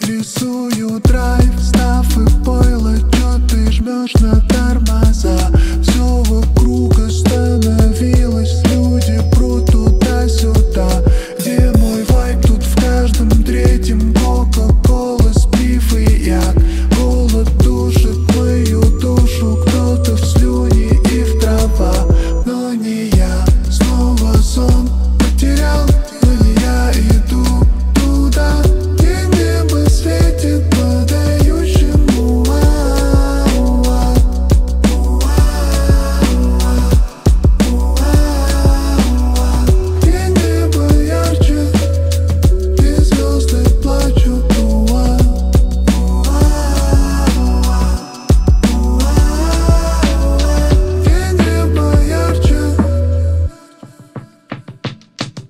Рисую драйв, став и пойло Чё ты жмешь на тормоза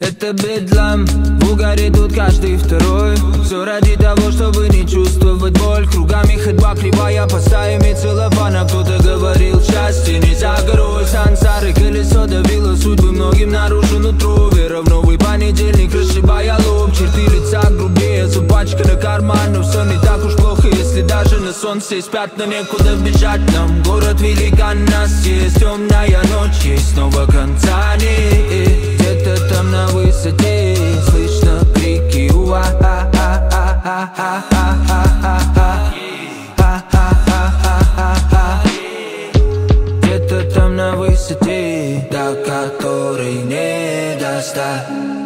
Это бедлам, в угаре тут каждый второй. Все ради того, чтобы не чувствовать боль. Кругами ходьба кривая по стаями целлофана Кто-то говорил, счастье не за горой Сансары, колесо давило судьбы Многим наружу нутро. Вера в новый понедельник, расшибая лоб. Черты лица грубее, запачканы карман. Но все не так уж плохо, если даже на солнце спят Но некуда бежать. Нам, город великан Нас есть темная ночь, есть снова Где-то там на высоте, до которой не достать